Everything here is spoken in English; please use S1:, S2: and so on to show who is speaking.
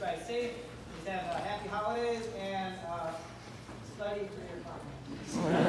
S1: guys safe. Please have uh, happy holidays and uh, study for your conference.